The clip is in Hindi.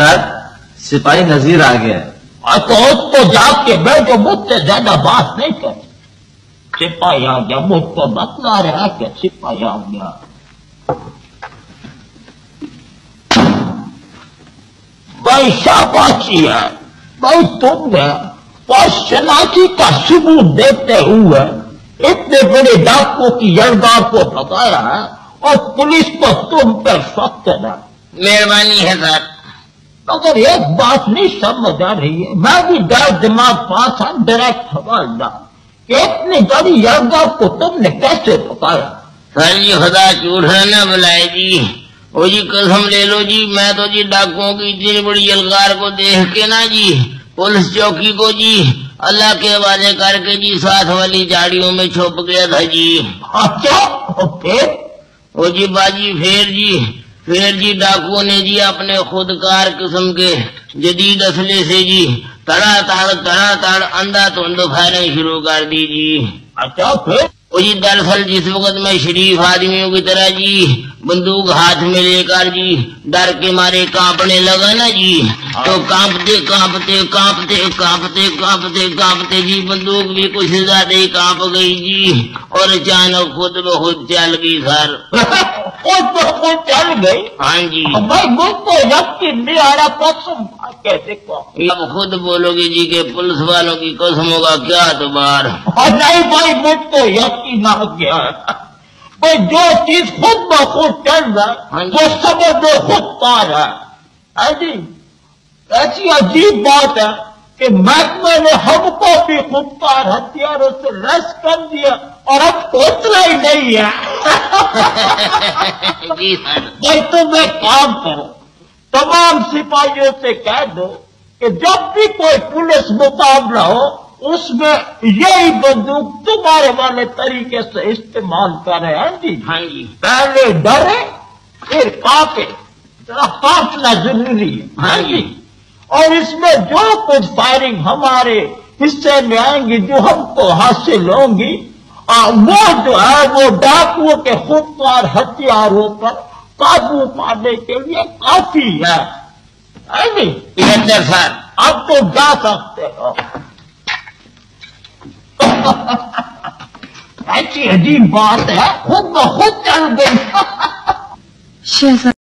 सर सिपाही नजीर आ गया। और तो उसको जाके बैठो मुझसे ज़्यादा बात नहीं कर। सिपाही आ गया मुझको बतला रहा कि सिपाही आ गया। भाई शाबाशी है भाई तुमने शनाखी का सबूत देते हुए इतने बड़े डाकुओं की यलगार को भगाया है और पुलिस को तुम पर शक है। मेहरबानी है सर मगर एक बात नहीं समझ आ रही है मैं भी डर दिमाग पास है डायरेक्ट हवालदार इतनी बड़ी यलगार को तुमने कैसे पकाया सर जी खुदा है न बुलाए जी। ओ जी कसम ले लो जी मैं तो जी डाकुओं की इतनी बड़ी यलगार को देख के ना जी पुलिस चौकी को जी अल्लाह के हवाले करके जी साथ वाली झाड़ियों में छुप गया था जी। अच्छा ओ जी बाजी फेर जी फिर जी डाकुओं ने जी अपने खुदकार किस्म के जदीद असले से जी तड़ा ताड़ तड़ा ताड़ अंधा धुंध फायरिंग शुरू कर दी जी। अच्छा फिर? जी दरअसल जिस वक्त मैं शरीफ आदमियों की तरह जी बंदूक हाथ में लेकर जी डर के मारे कांपने लगा ना जी। तो कांपते कांपते कांपते कांपते कांपते कांपते जी बंदूक भी कुछ ज़्यादा ही काँप गई जी। और अचानक खुद ब खुद चल गई सर खुद तो खुद चल गई? हाँ जी। भाई मुझको यकीन नहीं आ रहा कसम खा के देखो अब खुद बोलोगे जी के पुलिस वालों की कसम होगा क्या दोबार और नहीं भाई मुझको यकीन आ गया? भाई जो चीज़ खुद ब खुद चल रहा हाँ है। वो समझ लो खुद पा रहा है है जी। ऐसी अजीब बात है कि महकमे ने हमको भी खुदकार हथियारों से लैस कर दिया और अब सोचना ही नहीं है। भाई तुम एक काम करो। तमाम सिपाहियों से कह दो कि जब भी कोई पुलिस मुकाबला हो उसमें यही बंदूक तुम्हारे वाले तरीके से इस्तेमाल करे हैं जी? हाँ जी। पहले डरे फिर जरा कांपना ज़रूरी है हाँ जी। और इसमें जो कुछ फायरिंग हमारे हिस्से में आएँगी जो हमको हासिल होंगी वो जो है वो डाकुओं के खुदकार हथियारों पर काबू पाने के लिए काफ़ी है। है नी? अंदर अब तो जा सकते हो। ऐसी अजीब बात है खुद ब खुद चल गई शहजाद